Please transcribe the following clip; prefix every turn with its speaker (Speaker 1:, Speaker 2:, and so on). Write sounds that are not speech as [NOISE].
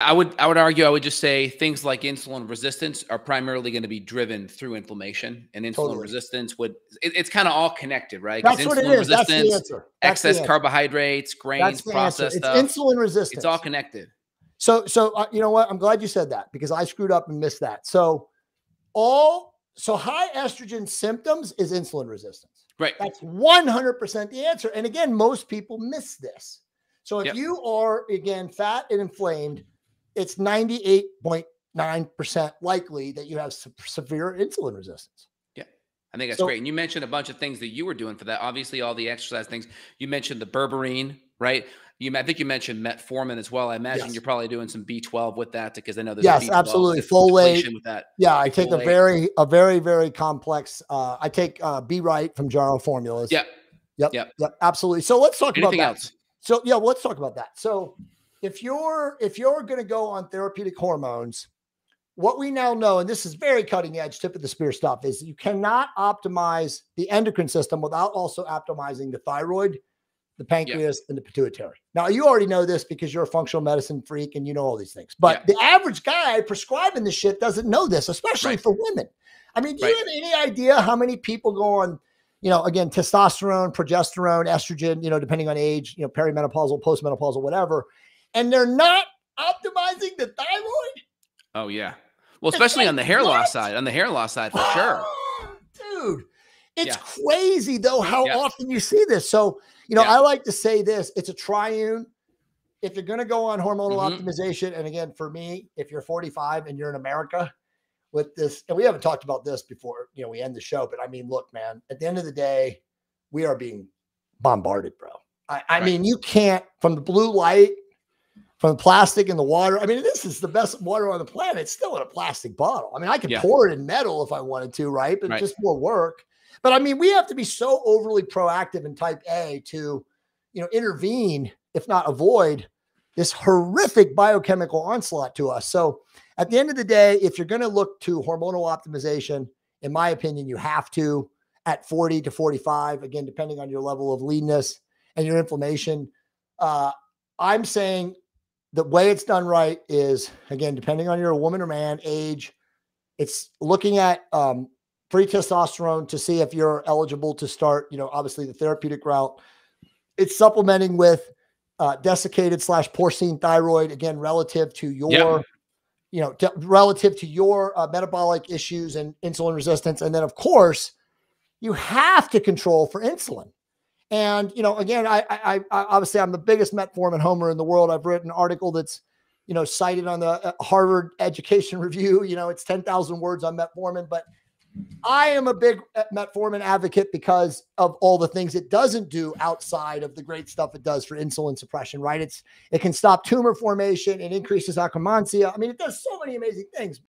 Speaker 1: I would I would argue I would just say things like insulin resistance are primarily going to be driven through inflammation, and insulin totally. resistance would it, it's kind of all connected, right?
Speaker 2: That's what it is. That's the answer. That's
Speaker 1: excess the carbohydrates, grains, processed stuff.
Speaker 2: insulin resistance.
Speaker 1: It's all connected.
Speaker 2: So so uh, you know what? I'm glad you said that because I screwed up and missed that. So all so high estrogen symptoms is insulin resistance.
Speaker 1: Right.
Speaker 2: That's 100% the answer. And again, most people miss this. So if yep. you are again fat and inflamed it's 98.9% likely that you have se- severe insulin resistance.
Speaker 1: Yeah. I think that's so, great. And you mentioned a bunch of things that you were doing for that. Obviously, all the exercise things. You mentioned the berberine, right? You, I think you mentioned metformin as well. I imagine yes. you're probably doing some B12 with that because I know there's
Speaker 2: yes, absolutely folate with that. Yeah, I take folate. a very, a very, very complex. Uh, I take uh, B right from Jarrow formulas.
Speaker 1: Yep.
Speaker 2: Yep. Yep. Yep. Absolutely. So let's talk
Speaker 1: Anything
Speaker 2: about
Speaker 1: that.
Speaker 2: Else? So yeah, well, let's talk about that. So if you're if you're going to go on therapeutic hormones, what we now know, and this is very cutting edge tip of the spear stuff, is you cannot optimize the endocrine system without also optimizing the thyroid, the pancreas, and the pituitary. Now, you already know this because you're a functional medicine freak and you know all these things. But the average guy prescribing this shit doesn't know this, especially right. for women. I mean, do right. you have any idea how many people go on, you know, again, testosterone, progesterone, estrogen, you know, depending on age, you know, perimenopausal, postmenopausal, whatever, and they're not optimizing the thyroid.
Speaker 1: Oh yeah. Well, especially on the hair what? loss side, on the hair loss side for [GASPS] sure.
Speaker 2: Dude, it's yeah. crazy though how yeah. often you see this. So, you know, yeah. I like to say this, it's a triune. If you're going to go on hormonal mm-hmm. optimization and again for me, if you're 45 and you're in America with this and we haven't talked about this before, you know, we end the show, but I mean, look, man, at the end of the day, we are being bombarded, bro. I, I right. mean, you can't from the blue light from the plastic in the water. I mean, this is the best water on the planet. It's still in a plastic bottle. I mean, I could yeah. pour it in metal if I wanted to, right? But right. just more work. But I mean, we have to be so overly proactive in type A to, you know, intervene, if not avoid this horrific biochemical onslaught to us. So at the end of the day, if you're going to look to hormonal optimization, in my opinion, you have to at 40 to 45, again, depending on your level of leanness and your inflammation. Uh, I'm saying the way it's done right is again, depending on you're a woman or man, age, it's looking at um, free testosterone to see if you're eligible to start, you know, obviously the therapeutic route. It's supplementing with uh, desiccated slash porcine thyroid, again, relative to your, yep. you know, to, relative to your uh, metabolic issues and insulin resistance. And then, of course, you have to control for insulin. And you know, again, I, I, I obviously I'm the biggest metformin homer in the world. I've written an article that's you know cited on the uh, Harvard Education [LAUGHS] Review. You know, it's ten thousand words on metformin, but I am a big uh, metformin advocate because of all the things it doesn't do outside of the great stuff it does for insulin suppression. Right? It's it can stop tumor formation. It increases akkermansia. I mean, it does so many amazing things.